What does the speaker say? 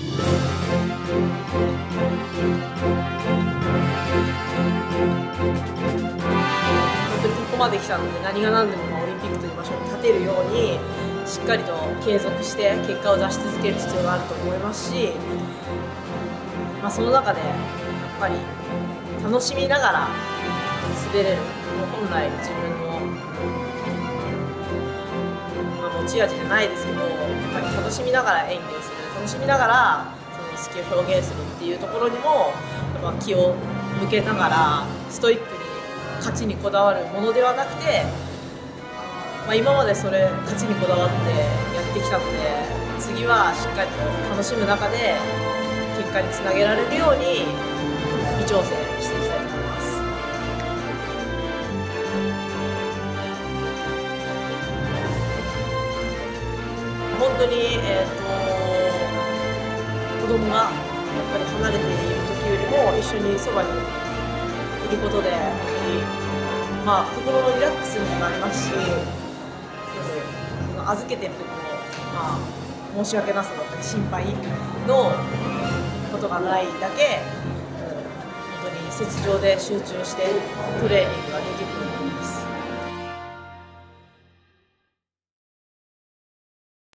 ここまで来たので何が何でもオリンピックという場所に立てるようにしっかりと継続して結果を出し続ける必要があると思いますし、まあ、その中でやっぱり楽しみながら滑れる本来自分のち味じゃないですけどやっぱり楽しみながら演技をする。楽しみながらその好きを表現するっていうところにもやっぱ気を向けながらストイックに勝ちにこだわるものではなくて、まあ、今までそれ勝ちにこだわってやってきたので次はしっかりと楽しむ中で結果につなげられるように微調整本当に、えーと、子供がやっぱり離れている時よりも一緒にそばにいることで、まあ、心のリラックスにもなりますし預けてる時も、まあ、申し訳なさだったり心配のことがないだけうん本当に雪上で集中してトレーニング